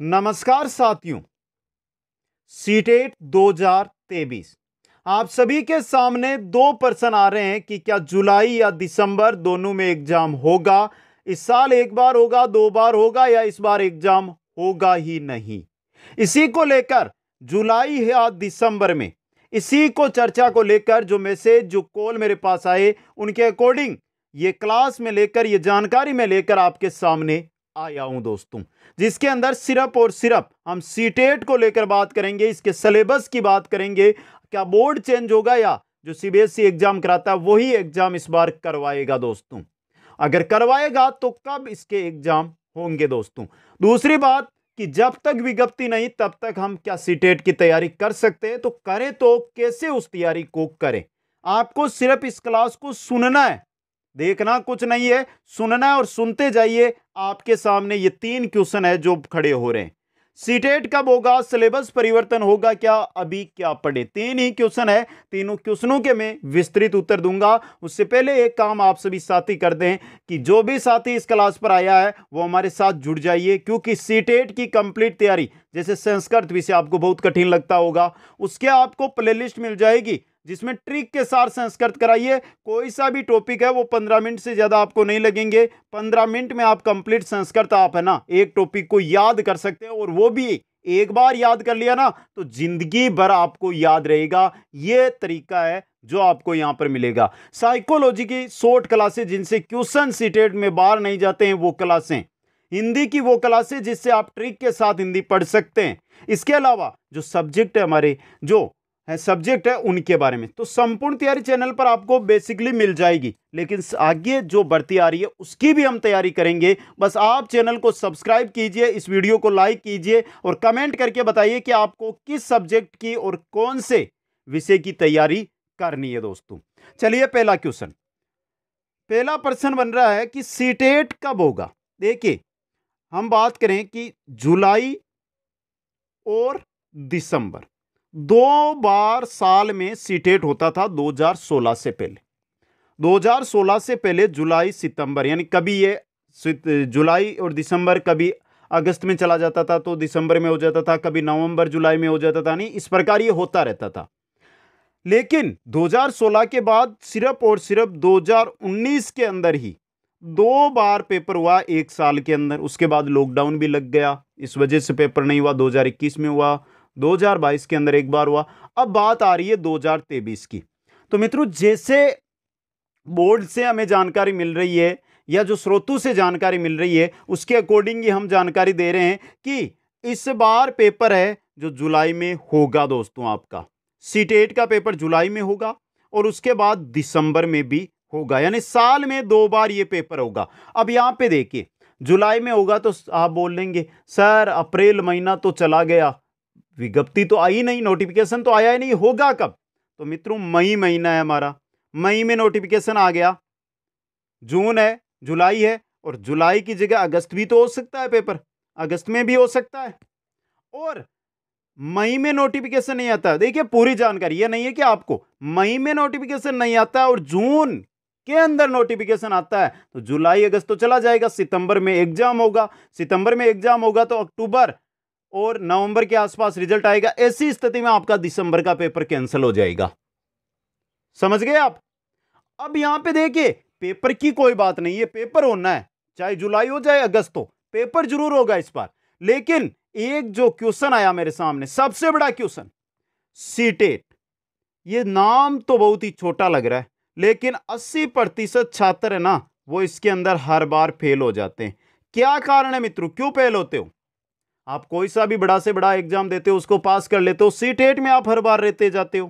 नमस्कार साथियों। सीटेट 2023 आप सभी के सामने दो प्रश्न आ रहे हैं कि क्या जुलाई या दिसंबर दोनों में एग्ज़ाम होगा? इस साल एक बार होगा, दो बार होगा या इस बार एग्ज़ाम होगा ही नहीं? इसी को लेकर जुलाई या दिसंबर में, इसी को चर्चा को लेकर जो मैसेज जो कॉल मेरे पास आए, उनके अकॉर्डिंग ये क्लास में लेकर, ये जानकारी में लेकर आपके सामने आया हूँ दोस्तों, जिसके अंदर सिर्फ़ और सिर्फ़ हम सीटेट को लेकर बात करेंगे, इसके सिलेबस की बात करेंगे। क्या बोर्ड चेंज होगा या जो सीबीएसई एग्ज़ाम कराता है, वही एग्ज़ाम इस बार करवाएगा दोस्तों। अगर करवाएगा तो कब इसके एग्ज़ाम होंगे दोस्तों? दूसरी बात कि जब तक विज्ञप्ति नहीं, तब तक हम क्या सीटेट की तैयारी कर सकते हैं? तो करें तो कैसे उस तैयारी को करें? आपको सिर्फ़ इस क्लास को सुनना है। देखना कुछ नहीं है, सुनना और सुनते जाइए। आपके सामने ये तीन क्वेश्चन है जो खड़े हो रहे हैं। सीटेट कब होगा? सिलेबस परिवर्तन होगा क्या? अभी क्या पढ़े? तीन ही क्वेश्चन है। तीनों क्वेश्चनों के मैं विस्तृत उत्तर दूँगा। उससे पहले एक काम आप सभी साथी कर दें कि जो भी साथी इस क्लास पर आया है, वो हमारे साथ जुड़ जाइए, क्योंकि सीटेट की कंप्लीट तैयारी, जैसे संस्कृत विषय, आपको बहुत कठिन लगता होगा। उसके आपको प्लेलिस्ट मिल जाएगी। जिसमें ट्रिक के साथ संस्कृत कराइए। कोई सा भी टॉपिक है, वो पंद्रह मिनट से ज़्यादा आपको नहीं लगेंगे। पंद्रह मिनट में आप कंप्लीट संस्कृत आप है ना, एक टॉपिक को याद कर सकते हैं और वो भी एक बार याद कर लिया ना तो ज़िंदगी भर आपको याद रहेगा। ये तरीका है जो आपको यहाँ पर मिलेगा। साइकोलॉजी की शॉर्ट क्लासेस जिनसे क्वेश्चन सीटेड में बाहर नहीं जाते हैं, वो क्लासें। हिंदी की वो क्लासेस जिससे आप ट्रिक के साथ हिंदी पढ़ सकते हैं। इसके अलावा जो सब्जेक्ट है हमारे, जो सब्जेक्ट है उनके बारे में। तो संपूर्ण तैयारी चैनल पर आपको बेसिकली मिल जाएगी। लेकिन आगे जो बढ़ती आ रही है, उसकी भी हम तैयारी करेंगे। बस आप चैनल को सब्सक्राइब कीजिए, इस वीडियो को लाइक कीजिए और कमेंट करके बताइए कि आपको किस सब्जेक्ट की और कौन से विषय की तैयारी करनी है दोस्तों। चलिए पहला क्वेश्चन पहला प्रश्न बन रहा है कि सीटेट कब होगा? देखिए, हम बात करें कि जुलाई और दिसंबर। दो बार साल में सीटेट होता था 2016 से पहले। 2016 से पहले जुलाई, सितंबर, यानी कभी ये जुलाई और दिसंबर कभी अगस्त में चला जाता था तो दिसंबर में हो जाता था, कभी नवंबर, जुलाई में हो जाता था नहीं इस प्रकार ये होता रहता था। लेकिन 2016 के बाद सिर्फ़ और सिर्फ़ 2019 के अंदर ही दो बार पेपर हुआ, एक साल के अंदर। उसके बाद लॉकडाउन भी लग गया। इस वजह से पेपर नहीं हुआ 2021 में हुआ। 2022 के अंदर एक बार हुआ। अब बात आ रही है 2023 की। तो मित्रों, जैसे बोर्ड से हमें जानकारी मिल रही है या जो स्रोतों से जानकारी मिल रही है, उसके अकॉर्डिंग ही हम जानकारी दे रहे हैं कि इस बार पेपर है जो जुलाई में होगा दोस्तों आपका। सीटेट का पेपर जुलाई में होगा और उसके बाद दिसंबर में भी होगा। यानी साल में दो बार ये पेपर होगा। अब यहाँ पे देखिए, जुलाई में होगा तो आप बोल लेंगे, सर, अप्रैल महीना तो चला गया। विज्ञप्ति तो आई नहीं नोटिफिकेशन तो आया ही नहीं, होगा कब? तो मित्रों, मई महीना है हमारा। मई में नोटिफिकेशन आ गया। जून है, जुलाई है, और जुलाई की जगह अगस्त भी तो हो सकता है पेपर अगस्त में भी हो सकता है। और मई में नोटिफिकेशन नहीं आता। देखिए, पूरी जानकारी यह नहीं है कि आपको मई में नोटिफिकेशन नहीं आता और जून के अंदर नोटिफिकेशन आता है। तो जुलाई, अगस्त तो चला जाएगा। सितंबर में एग्ज़ाम होगा। सितंबर में एग्ज़ाम होगा तो अक्टूबर और नवंबर के आसपास रिज़ल्ट आएगा, ऐसी स्थिति में आपका दिसंबर का पेपर कैंसिल हो जाएगा। समझ गए आप? अब यहाँ पे देखिए, पेपर की कोई बात नहीं है पेपर होना है, चाहे जुलाई हो जाए अगस्त हो, पेपर ज़रूर होगा इस बार। लेकिन एक जो क्वेश्चन आया मेरे सामने, सबसे बड़ा क्वेश्चन सीटेट ये नाम तो बहुत ही छोटा लग रहा है, लेकिन 80 प्रतिशत छात्र है ना, वो इसके अंदर हर बार फेल हो जाते हैं। क्या कारण है मित्रों? क्यों फेल होते हो? आप कोई सा भी बड़ा से बड़ा एग्ज़ाम देते हो, उसको पास कर लेते हो सीट एट में आप हर बार रहते जाते हो।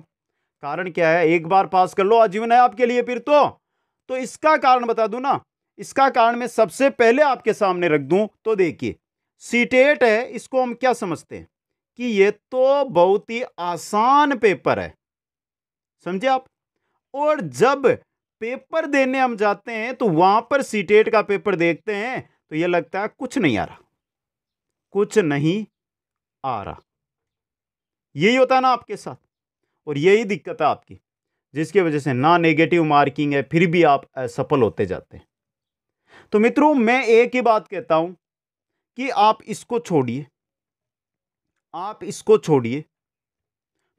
कारण क्या है? एक बार पास कर लो, आजीवन है आपके लिए फिर तो। तो इसका कारण बता दूँ ना। इसका कारण मैं सबसे पहले आपके सामने रख दूँ तो देखिए सीटेट है, इसको हम क्या समझते हैं? कि ये तो बहुत ही आसान पेपर है। समझे आप? और जब पेपर देने हम जाते हैं तो वहाँ पर सीटेट का पेपर देखते हैं तो ये लगता है कुछ नहीं आ रहा। कुछ नहीं आ रहा। यही होता है ना आपके साथ, और यही दिक्कत है आपकी, जिसकी वजह से ना नेगेटिव मार्किंग है, फिर भी आप असफल होते जाते हैं। तो मित्रों, मैं एक ही बात कहता हूँ कि आप इसको छोड़िए। आप इसको छोड़िए।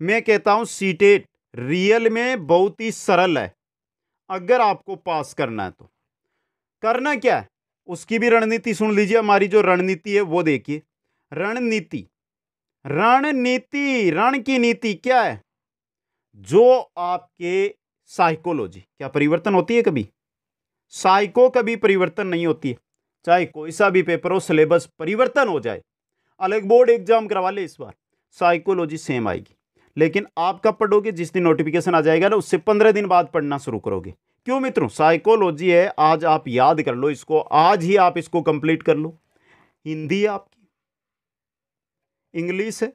मैं कहता हूँ सीटेट रियल में बहुत ही सरल है। अगर आपको पास करना है तो। करना क्या है? उसकी भी रणनीति सुन लीजिए, हमारी जो रणनीति है वो देखिए। रणनीति रणनीति, रण की नीति क्या है? जो आपके साइकोलॉजी, क्या परिवर्तन होती है कभी? साइको कभी परिवर्तन नहीं होती है। चाहे कोई सा भी पेपर हो सिलेबस परिवर्तन हो जाए। अलग बोर्ड एग्ज़ाम करवा ले इस बार, साइकोलॉजी सेम आएगी। लेकिन आप कब पढ़ोगे, जिस दिन नोटिफिकेशन आ जाएगा ना, उससे पंद्रह दिन बाद पढ़ना शुरू करोगे। क्यों मित्रों? साइकोलॉजी है, आज आप याद कर लो इसको, आज ही आप इसको कंप्लीट कर लो। हिंदी है आपकी? इंग्लिश है?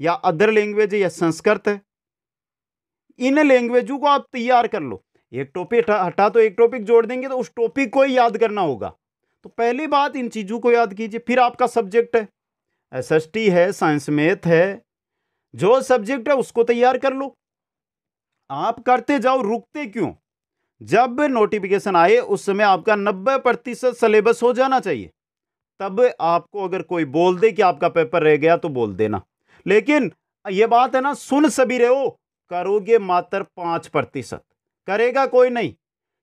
या अदर लैंग्वेज है या संस्कृत है? इन लैंग्वेजों को आप तैयार कर लो। एक टॉपिक हटा तो एक टॉपिक जोड़ देंगे तो उस टॉपिक को ही याद करना होगा। तो पहली बात इन चीज़ों को याद कीजिए, फिर आपका सब्जेक्ट है। एसएसटी है साइंस मैथ है, जो सब्जेक्ट है उसको तैयार कर लो। आप करते जाओ, रुकते क्यों? जब नोटिफिकेशन आए, उस समय आपका नब्बे प्रतिशत सिलेबस हो जाना चाहिए। तब आपको अगर कोई बोल दे कि आपका पेपर रह गया तो बोल देना। लेकिन यह बात है ना, सुन सभी रहे करोगे मात्र पाँच प्रतिशत। करेगा कोई नहीं,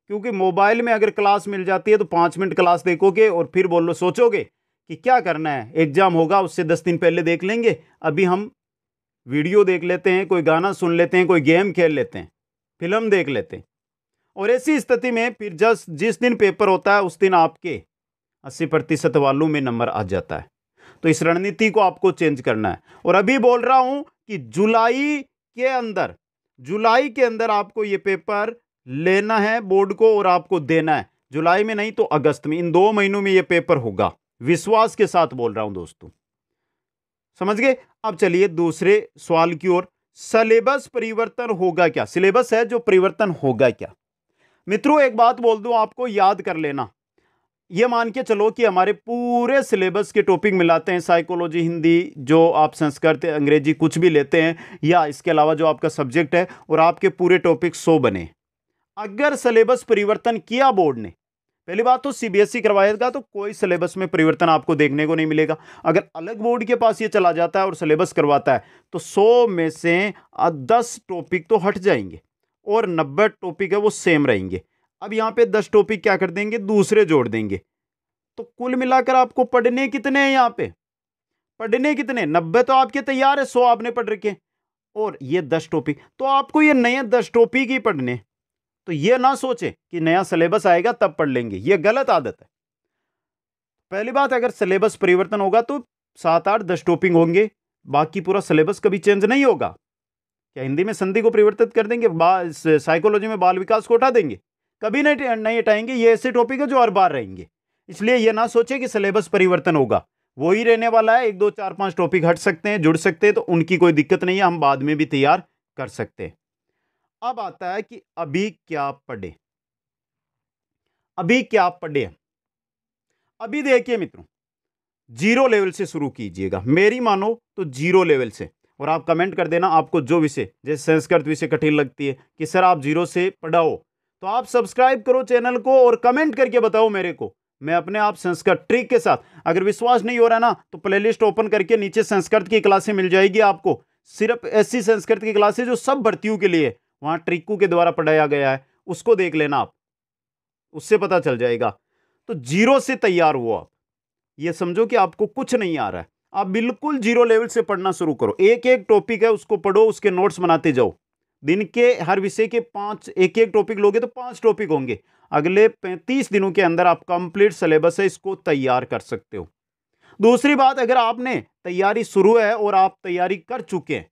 क्योंकि मोबाइल में अगर क्लास मिल जाती है तो पाँच मिनट क्लास देखोगे और फिर बोलो सोचोगे कि क्या करना है। एग्ज़ाम होगा, उससे दस दिन पहले देख लेंगे। अभी हम वीडियो देख लेते हैं, कोई गाना सुन लेते हैं, कोई गेम खेल लेते हैं फ़िल्म देख लेते हैं। और ऐसी स्थिति में फिर जस, जिस दिन पेपर होता है, उस दिन आपके अस्सी प्रतिशत वालों में नंबर आ जाता है। तो इस रणनीति को आपको चेंज करना है। और अभी बोल रहा हूँ कि जुलाई के अंदर, जुलाई के अंदर आपको ये पेपर लेना है, बोर्ड को और आपको देना है। जुलाई में नहीं तो अगस्त में, इन दो महीनों में ये पेपर होगा। विश्वास के साथ बोल रहा हूँ दोस्तों। समझ गए? अब चलिए दूसरे सवाल की ओर। सिलेबस परिवर्तन होगा क्या? सिलेबस है जो परिवर्तन होगा क्या? मित्रों, एक बात बोल दूँ, आपको याद कर लेना। ये मान के चलो कि हमारे पूरे सिलेबस के टॉपिक मिलाते हैं, साइकोलॉजी, हिंदी, जो आप संस्कृत, अंग्रेज़ी कुछ भी लेते हैं, या इसके अलावा जो आपका सब्जेक्ट है, और आपके पूरे टॉपिक सौ बने। अगर सिलेबस परिवर्तन किया बोर्ड ने, पहली बात तो सीबीएसई करवाएगा तो कोई सिलेबस में परिवर्तन आपको देखने को नहीं मिलेगा। अगर अलग बोर्ड के पास ये चला जाता है और सिलेबस करवाता है तो सौ में से दस टॉपिक तो हट जाएँगे। और नब्बे टॉपिक है वो सेम रहेंगे। अब यहाँ पे दस टॉपिक क्या कर देंगे? दूसरे जोड़ देंगे। तो कुल मिलाकर आपको पढ़ने कितने हैं यहाँ पे? पढ़ने कितने? नब्बे तो आपके तैयार है, सौ आपने पढ़ रखे और ये दस टॉपिक तो आपको ये नए दस टॉपिक ही पढ़ने तो ये ना सोचे कि नया सिलेबस आएगा, तब पढ़ लेंगे। ये गलत आदत है। पहली बात, अगर सिलेबस परिवर्तन होगा तो सात आठ दस टॉपिक होंगे। बाकी पूरा सिलेबस कभी चेंज नहीं होगा। क्या हिंदी में संधि को परिवर्तित कर देंगे? साइकोलॉजी में बाल विकास को उठा देंगे? कभी नहीं नहीं हटाएँगे, ये ऐसे टॉपिक है जो हर बार रहेंगे। इसलिए ये ना सोचे कि सिलेबस परिवर्तन होगा। वो ही रहने वाला है, एक दो, चार, पाँच टॉपिक हट सकते हैं, जुड़ सकते हैं तो उनकी कोई दिक्कत नहीं है, हम बाद में भी तैयार कर सकते हैं। अब आता है कि अभी क्या पढ़े? अभी क्या पढ़े? अभी देखिए मित्रों ज़ीरो लेवल से शुरू कीजिएगा। मेरी मानो तो ज़ीरो लेवल से। और आप कमेंट कर देना आपको जो विषय, जैसे संस्कृत विषय कठिन लगती है, कि सर आप ज़ीरो से पढ़ाओ। तो आप सब्सक्राइब करो चैनल को और कमेंट करके बताओ मेरे को। मैं अपने आप संस्कृत ट्रिक के साथ, अगर विश्वास नहीं हो रहा ना तो प्लेलिस्ट ओपन करके नीचे संस्कृत की क्लासें मिल जाएगी आपको। सिर्फ़ ऐसी संस्कृत की क्लासें जो सब भर्तियों के लिए, वहाँ ट्रिकू के द्वारा पढ़ाया गया है, उसको देख लेना आप। उससे पता चल जाएगा। तो ज़ीरो से तैयार हो आप। ये समझो कि आपको कुछ नहीं आ रहा है। आप बिल्कुल ज़ीरो लेवल से पढ़ना शुरू करो। एक एक टॉपिक है, उसको पढ़ो, उसके नोट्स बनाते जाओ। दिन के हर विषय के पाँच एक एक टॉपिक लोगे तो पाँच टॉपिक होंगे। अगले पैंतीस दिनों के अंदर आप कंप्लीट सिलेबस है, इसको तैयार कर सकते हो। दूसरी बात, अगर आपने तैयारी शुरू है और आप तैयारी कर चुके हैं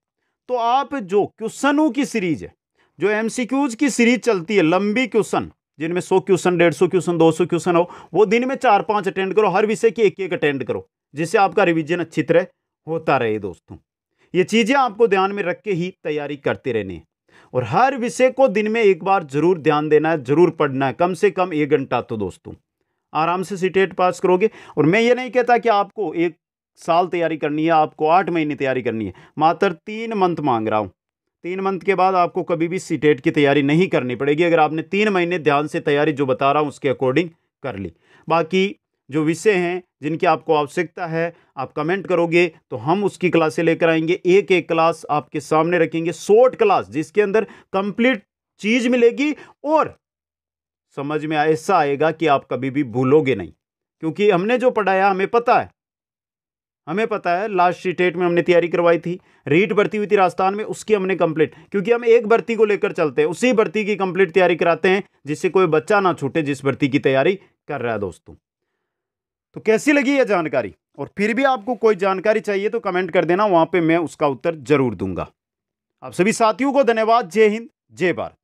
तो आप जो क्वेश्चनों की सीरीज़ है, जो एमसीक्यूज की सीरीज़ चलती है, लंबी क्वेश्चन, जिनमें सौ क्वेश्चन, डेढ़ सौ क्वेश्चन, दो सौ क्वेश्चन हो, वो दिन में चार पाँच अटेंड करो, हर विषय की एक एक अटेंड करो। जिससे आपका रिविजन अच्छी तरह होता रहे दोस्तों। ये चीज़ें आपको ध्यान में रख के ही तैयारी करते रहने हैं। और हर विषय को दिन में एक बार ज़रूर ध्यान देना है, ज़रूर पढ़ना है, कम से कम एक घंटा तो दोस्तों। आराम से सीटेट पास करोगे। और मैं ये नहीं कहता कि आपको एक साल तैयारी करनी है, आपको आठ महीने तैयारी करनी है, मात्र तीन मंथ मांग रहा हूँ। तीन मंथ के बाद आपको कभी भी सीटेट की तैयारी नहीं करनी पड़ेगी। अगर आपने तीन महीने ध्यान से तैयारी जो बता रहा हूँ, उसके अकॉर्डिंग कर ली। बाकी जो विषय हैं जिनकी आपको आवश्यकता है, आप कमेंट करोगे तो हम उसकी क्लासें लेकर आएँगे। एक एक क्लास आपके सामने रखेंगे शॉर्ट क्लास जिसके अंदर कंप्लीट चीज़ मिलेगी और समझ में ऐसा आएगा कि आप कभी भी भूलोगे नहीं। क्योंकि हमने जो पढ़ाया, हमें पता है। हमें पता है, लास्ट स्टेट में हमने तैयारी करवाई थी, रीट भर्ती हुई थी राजस्थान में, उसकी हमने कंप्लीट। क्योंकि हम एक भर्ती को लेकर चलते हैं, उसी भर्ती की कंप्लीट तैयारी कराते हैं, जिससे कोई बच्चा ना छूटे, जिस भर्ती की तैयारी कर रहा है दोस्तों। तो कैसी लगी यह जानकारी? और फिर भी आपको कोई जानकारी चाहिए तो कमेंट कर देना, वहाँ पे मैं उसका उत्तर ज़रूर दूँगा। आप सभी साथियों को धन्यवाद। जय हिंद। जय भारत।